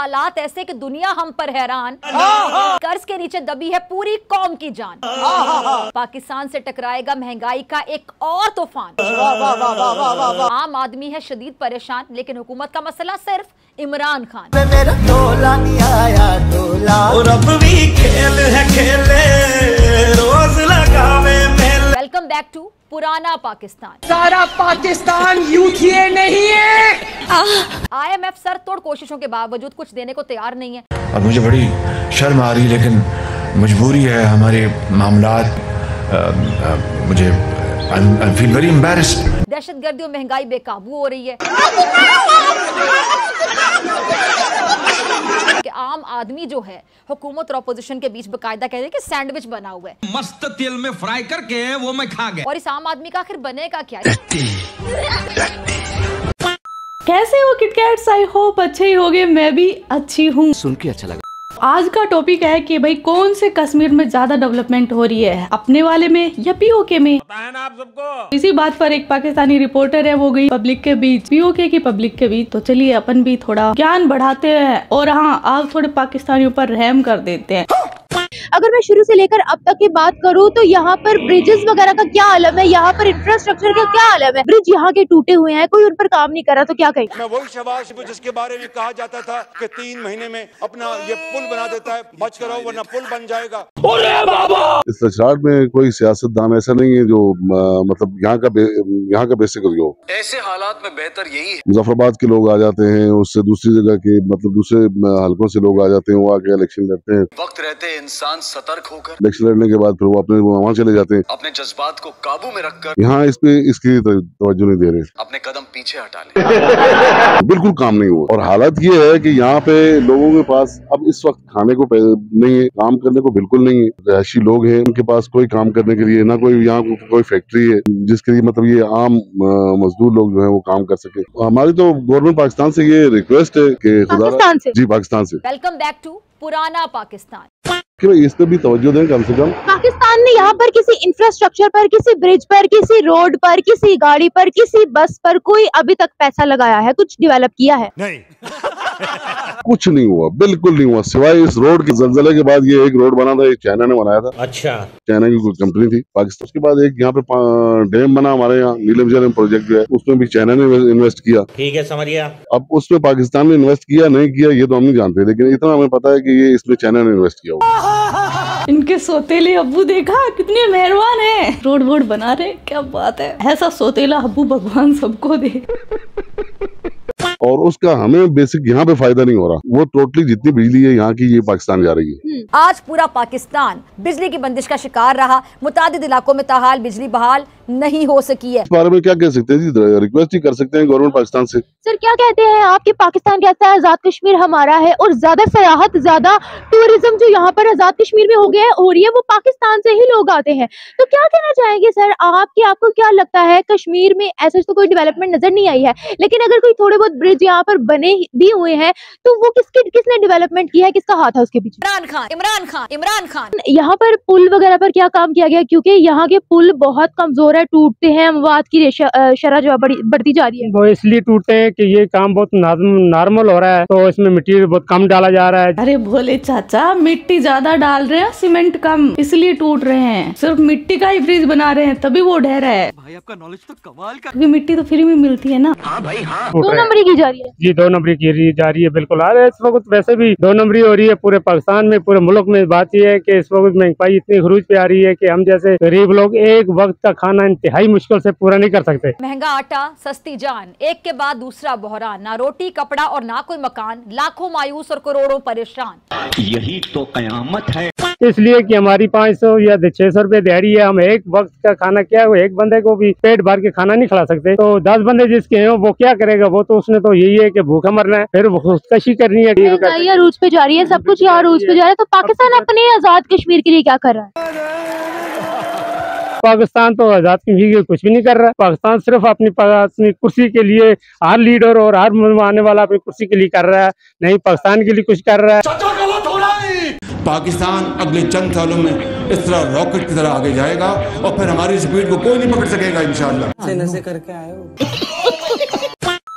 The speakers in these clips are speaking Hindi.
हालात ऐसे कि दुनिया हम पर हैरान। कर्ज के नीचे दबी है पूरी कौम की जान। पाकिस्तान से टकराएगा महँगाई का एक और तूफ़ान। आम आदमी है शदीद परेशान लेकिन हुकूमत का मसला सिर्फ़ इमरान खान। मेरा नहीं आया तोला और अब भी खेल है खेले वेलकम बैक टू पुराना पाकिस्तान। सारा पाकिस्तान यूथिए नहीं है। आईएमएफ सर तोड़ कोशिशों के बावजूद कुछ देने को तैयार नहीं है। अब मुझे बड़ी शर्म आ रही है लेकिन मजबूरी है हमारे मामलात। अ, मुझे आई फील वेरी एम्बेरस्ड दहशत गर्दी और महँगाई बेकाबू हो रही है। कि आम आदमी जो है हुकूमत और अपोजिशन के बीच बकायदा कह रहे कि सैंडविच बना हुआ है। मस्त तेल में फ्राई करके वो मैं खा गया। और इस आम आदमी का आखिर बनेगा क्या? कैसे हो किटकैट्स आई होप अच्छे ही होगे। मैं भी अच्छी हूँ। सुन के अच्छा लगा। आज का टॉपिक है कि भाई कौन से कश्मीर में ज़्यादा डेवलपमेंट हो रही है? अपने वाले में या पीओके में? आप सबको? इसी बात पर एक पाकिस्तानी रिपोर्टर है वो गई पब्लिक के बीच। पीओके की पब्लिक के बीच। तो चलिए अपन भी थोड़ा ज्ञान बढ़ाते हैं और हाँ आप थोड़े पाकिस्तानियों पर रहम कर देते हैं। अगर मैं शुरू से लेकर अब तक की बात करूँ तो यहाँ पर ब्रिजेस वगैरह का क्या आलम है? यहाँ पर इंफ्रास्ट्रक्चर का क्या आलम है? ब्रिज यहाँ के टूटे हुए हैं कोई उन पर काम नहीं कर रहा तो क्या कहें? मैं वही शबाश जिसके बारे में कहा जाता था कि तीन महीने में अपना ये पुल बना देता है बच कर वरना पुल बन जाएगा। इस तशराट में कोई सियासतदान ऐसा नहीं है जो अ, मतलब यहाँ का यहाँ का बेसिक हो ऐसे हालात में बेहतर यही है। मुजफ्फराबाद के लोग आ जाते हैं उससे दूसरी जगह के मतलब दूसरे हलकों से लोग आ जाते हैं वो आके इलेक्शन लड़ते हैं। वक्त रहते इंसान सतर्क होकर। इलेक्शन लड़ने के बाद फिर वो अपने वहाँ चले जाते हैं। अपने जज्बात को काबू में रखकर। यहाँ इस पे इसकी तो- तवज्जो नहीं दे रहे। अपने कदम पीछे हटा ले। बिल्कुल काम नहीं हुआ। और हालत ये है की यहाँ पे लोगों के पास अब इस वक्त खाने को नहीं है काम करने को बिल्कुल नहीं है। रहायशी लोग हैं उनके पास कोई काम करने के लिए ना कोई यहाँ को- कोई फैक्ट्री है जिसके लिए मतलब ये आम मजदूर लोग जो है वो काम कर सके। हमारी तो गवर्नमेंट पाकिस्तान से ये रिक्वेस्ट है कि खुदा पाकिस्तान से? जी पाकिस्तान से। वेलकम बैक टू पुराना पाकिस्तान। कि भाई इस पे भी तवज्जो दें कम से कम। पाकिस्तान ने यहाँ पर किसी इंफ्रास्ट्रक्चर पर किसी ब्रिज पर किसी रोड पर किसी गाड़ी पर किसी बस पर कोई अभी तक पैसा लगाया है कुछ डेवलप किया है? कुछ नहीं हुआ बिल्कुल नहीं हुआ। सिवाय इस रोड के जलजले के बाद ये एक रोड बना था ये चाइना ने बनाया था। अच्छा। चाइना की कोई कंपनी थी। पाकिस्तान उसके बाद एक यहाँ पे डैम बना हमारे यहाँ नीलम जलम प्रोजेक्ट जो है उसमें भी चाइना ने इन्वेस्ट किया। ठीक है समरिया अब उसमें पाकिस्तान ने इन्वेस्ट किया नहीं किया ये तो हम नहीं जानते लेकिन इतना हमें पता है की ये इसमें चाइना ने इन्वेस्ट किया हुआ। इनके सोतेले अबू देखा कितने मेहरबान है। रोड वोड बना रहे क्या बात है। ऐसा सोतेला अबू भगवान सबको दे। और उसका हमें बेसिक यहाँ पे फ़ायदा नहीं हो रहा। वो टोटली जितनी बिजली है यहाँ की, ये पाकिस्तान जा रही है। आज पूरा पाकिस्तान बिजली की बंदिश का शिकार रहा। मुताद इलाकों में तहाल, बिजली बहाल नहीं हो सकी है। इस बारे में क्या कह सकते हैं जी? रिक्वेस्ट ही कर सकते हैं गवर्नमेंट पाकिस्तान से। सर क्या कहते हैं आपके पाकिस्तान कहता है आज़ाद कश्मीर हमारा है और ज़्यादा सयाहत ज़्यादा टूरिज़्म जो यहाँ पर आज़ाद कश्मीर में हो गया है हो रही है वो पाकिस्तान से ही लोग आते हैं। तो क्या कहना चाहेंगे सर? आपके आपको क्या लगता है कश्मीर में ऐसा तो कोई डेवलपमेंट नज़र नहीं आई है? लेकिन अगर कोई थोड़े बहुत ब्रिज यहाँ पर बने भी हुए हैं तो वो किसके किसने डेवलपमेंट किया है? किसका हाथ है उसके पीछे? इमरान खान इमरान खान इमरान खान। यहाँ पर पुल वगैरह पर क्या काम किया गया? क्योंकि यहाँ के पुल बहुत कमज़ोर है टूटते हैं अमवात की शरह जो है बड़ी बढ़ती जा रही है। वो इसलिए टूटते हैं कि ये काम बहुत नॉर्मल हो रहा है तो इसमें मिट्टी बहुत कम डाला जा रहा है। अरे भोले चाचा मिट्टी ज़्यादा डाल रहे हैं सीमेंट कम इसलिए टूट रहे हैं। सिर्फ़ मिट्टी का ही ब्रिज बना रहे हैं तभी वो ढह रहा है। भाई आपका नॉलेज तो कमाल का क्योंकि मिट्टी तो फ्री में मिलती है ना। दो रहा है। नंबरी की जा रही है। जी दो नंबरी की जा रही है बिल्कुल। अरे इस वक्त वैसे भी दो नंबरी हो रही है पूरे पाकिस्तान में पूरे मुल्क में। बात यह है की इस वक्त महँगाई इतनी खरूज पे आ रही है की हम जैसे गरीब लोग एक वक्त का खाना इंतहाई मुश्किल से पूरा नहीं कर सकते। महँगा आटा सस्ती जान एक के बाद दूसरा बहरान ना रोटी कपड़ा और ना कोई मकान लाखों मायूस और करोड़ों परेशान। यही तो कयामत है। इसलिए कि हमारी पाँच सौ या छह सौ रूपए दिहाड़ी है हम एक वक्त का खाना क्या है वो एक बंदे को भी पेट भर के खाना नहीं खिला सकते। तो दस बंदे जिसके हैं वो क्या करेगा? वो तो उसने तो यही है कि भूखा मरना है फिर खुदकशी करनी है। अरूज पे जा रही है सब कुछ यहाँ अरूज पे जा रहा है तो पाकिस्तान अपने आज़ाद कश्मीर के लिए क्या कर रहा है? पाकिस्तान तो आज़ाद कश्मीर के लिए कुछ भी नहीं कर रहा। पाकिस्तान सिर्फ़ अपनी अपनी कुर्सी के लिए हर लीडर और हर आने वाला अपनी कुर्सी के लिए कर रहा है नहीं पाकिस्तान के लिए कुछ कर रहा है। पाकिस्तान अगले चंद सालों में इस तरह रॉकेट की तरह आगे जाएगा और फिर हमारी स्पीड को कोई नहीं पकड़ सकेगा इंशाल्लाह। नशे करके आए हो।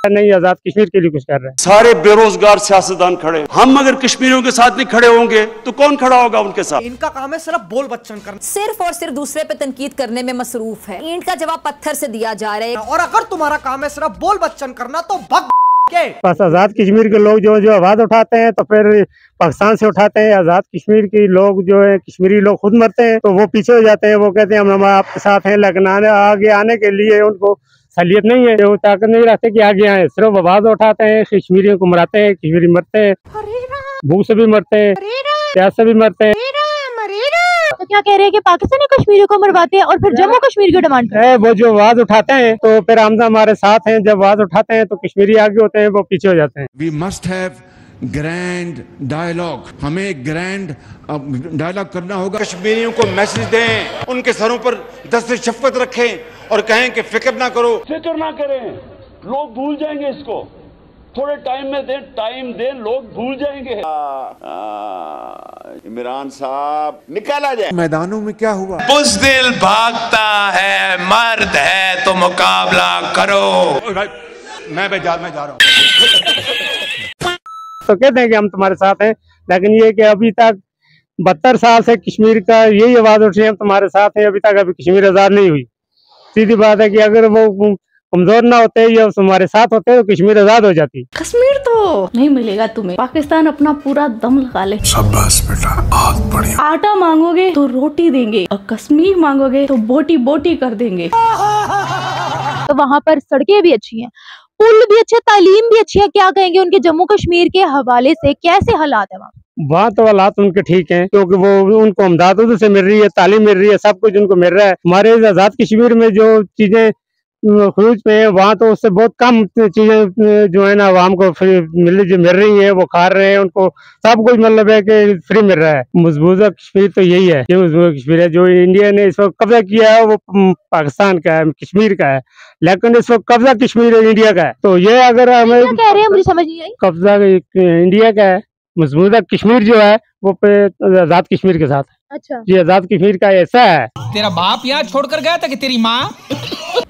नहीं आज़ाद कश्मीर के लिए कुछ कर रहे हैं। सारे बेरोजगार सियासतदान खड़े हम अगर कश्मीरियों के साथ नहीं खड़े होंगे तो कौन खड़ा होगा उनके साथ? इनका काम है सिर्फ़ बोल बच्चन करना। सिर्फ़ और सिर्फ़ दूसरे पे तनकीद करने में मसरूफ है। ईंट का जवाब पत्थर से दिया जा रहा है। और अगर तुम्हारा काम है सिर्फ़ बोल बच्चन करना तो भग के। बस आज़ाद कश्मीर के लोग जो जो आवाज़ उठाते हैं तो फिर पाकिस्तान से उठाते हैं। आज़ाद कश्मीर के लोग जो है कश्मीरी लोग खुद मरते हैं तो वो पीछे हो जाते हैं। वो कहते हैं हम हम आपके साथ हैं लेकिन आगे आने के लिए उनको सहलियत नहीं है। वो ताकत नहीं रखते कि आगे आए। सिर्फ़ आवाज़ उठाते हैं कश्मीरियों को मराते हैं कश्मीरी मरते हैं। भूख से भी मरते हैं प्यास से भी मरते हैं। तो क्या कह रहे हैं कि पाकिस्तानी कश्मीरियों को मरवाते हैं और फिर जम्मू कश्मीर की डिमांड है? वो जो आवाज़ उठाते हैं तो फिर आमदा हमारे साथ हैं। जब आवाज़ उठाते हैं तो कश्मीरी आगे होते हैं वो पीछे हो जाते हैं। We must have grand dialogue हमें ग्रैंड डायलॉग करना होगा। कश्मीरियों को मैसेज दें उनके सरों पर दस्त शफकत रखें और कहें कि फ़िक्र ना करो। फ़िक्र ना करें। लोग भूल जाएँगे इसको। थोड़े टाइम में दें टाइम दें लोग भूल जाएँगे। इमरान साहब निकाला जाए। मैदानों में क्या हुआ? उस दिल भागता है मर्द है तो मुकाबला करो। मैं मैं जा मैं जा रहा हूँ। तो कहते हैं कि हम तुम्हारे साथ हैं लेकिन ये कि अभी तक बहत्तर साल से कश्मीर का यही आवाज़ उठ रही है हम तुम्हारे साथ हैं अभी तक अभी कश्मीर आज़ाद नहीं हुई। सीधी बात है कि अगर वो कमज़ोर ना होते या तुम्हारे साथ होते तो कश्मीर आज़ाद हो जाती। कश्मीर तो नहीं मिलेगा तुम्हें। पाकिस्तान अपना पूरा दम लगा ले। शाबाश बेटा बढ़िया। आटा मांगोगे तो रोटी देंगे और कश्मीर मांगोगे तो बोटी बोटी कर देंगे। तो वहाँ पर सड़कें भी अच्छी हैं। पुल भी अच्छे, तालीम भी अच्छी है, क्या कहेंगे उनके जम्मू कश्मीर के हवाले से, कैसे हालात है वहाँ? वहाँ तो हालात उनके ठीक हैं, क्योंकि वो उनको अमदाद से मिल रही है, तालीम मिल रही है, सब कुछ उनको मिल रहा है। हमारे आज़ाद कश्मीर में जो चीज़ें खरूज पे है वहाँ तो उससे बहुत कम चीज़ें जो है ना आवाम को फ्री मिल जो मिल रही है वो खा रहे हैं उनको सब कुछ मतलब है कि फ्री मिल रहा है। मजबूजा कश्मीर तो यही है। ये मजबूजा कश्मीर है? जो इंडिया ने इस वक्त कब्जा किया है वो पाकिस्तान का है कश्मीर का है। लेकिन इस वक्त कब्जा कश्मीर है इंडिया का है। तो ये अगर हमें कह रहे हैं? मुझे समझ नहीं आई। कब्जा इंडिया का है मजबूदा कश्मीर जो है वो पे आज़ाद कश्मीर के साथ है। अच्छा। ये आज़ाद कश्मीर का ऐसा है। तेरा बाप यहाँ छोड़कर गया था कि तेरी माँ?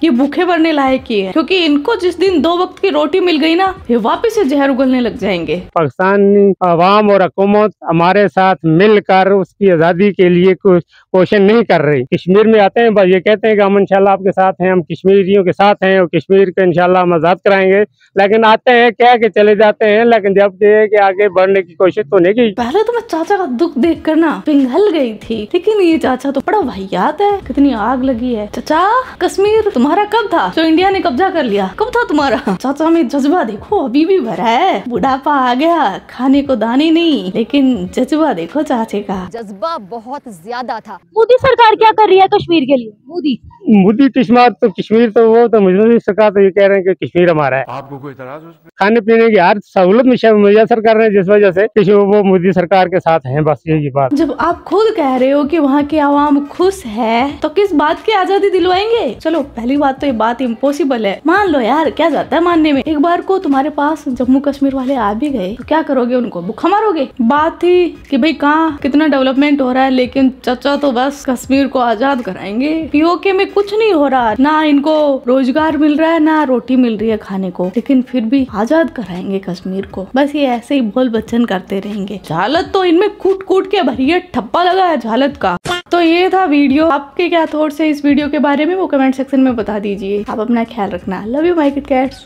ये भूखे मरने लायक ही है। क्योंकि इनको जिस दिन दो वक्त की रोटी मिल गई ना ये वापस से जहर उगलने लग जाएँगे। पाकिस्तानी आवाम और हुकूमत हमारे साथ मिलकर उसकी आज़ादी के लिए कुछ कोशिश नहीं कर रही। कश्मीर में आते हैं बस ये कहते हैं कि हम इंशाल्लाह आपके साथ हैं हम कश्मीरियों के साथ हैं और कश्मीर को इंशाल्लाह हम आज़ाद कराएँगे। लेकिन आते हैं कह के चले जाते हैं लेकिन जब कि आगे बढ़ने की कोशिश तो नहीं की। पहले तो मैं चाचा का दुख देख कर ना पिघल गई थी लेकिन ये चाचा तो बड़ा वाहियात है कितनी आग लगी है। चाचा कश्मीर तुम्हारा कब था? जो इंडिया ने कब्जा कर लिया कब था तुम्हारा? चाचा में जज्बा देखो अभी भी भरा है। बुढ़ापा आ गया खाने को दाने नहीं लेकिन जज्बा देखो चाचे का। जज्बा बहुत ज़्यादा था। मोदी सरकार क्या कर रही है कश्मीर के लिए? मोदी। मोदी कश्मीर तो कश्मीर तो वो तो मुझे सरकार तो ये कह रहे हैं कि कश्मीर हमारा है। आपको कोई इतराज उस खाने पीने की हर सहूलत मुयसर सरकार रहे हैं जिस वजह से कि वो मोदी सरकार के साथ हैं बस यही बात। जब आप खुद कह रहे हो कि वहाँ की आवाम खुश है तो किस बात की आज़ादी दिलवाएँगे? चलो पहली बात तो ये बात इम्पोसिबल है। मान लो यार, क्या जाता है मानने में? एक बार को तुम्हारे पास जम्मू कश्मीर वाले आ भी गए तो क्या करोगे उनको? भूखा मारोगे? बात थी कि भाई कहाँ कितना डेवलपमेंट हो रहा है, लेकिन चचा तो बस कश्मीर को आज़ाद कराएँगे। पीओके में कुछ नहीं हो रहा, ना इनको रोज़गार मिल रहा है, ना रोटी मिल रही है खाने को, लेकिन फिर भी आज़ाद कराएँगे कश्मीर को। बस ये ऐसे ही बोल बच्चन करते रहेंगे। झालत तो इनमें कूट कूट के भरी ठप्पा लगा है झालत का। तो ये था वीडियो, आपके क्या थॉट्स है इस वीडियो के बारे में, वो कमेंट सेक्शन में बता दीजिए। आप अपना ख्याल रखना। Love you my kit cats